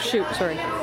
shoot, sorry.